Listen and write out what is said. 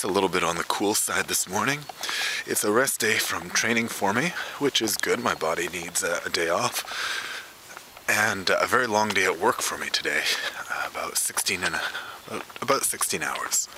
It's a little bit on the cool side this morning. It's a rest day from training for me, which is good. My body needs a, day off. And a very long day at work for me today—about 16 and a, about 16 hours.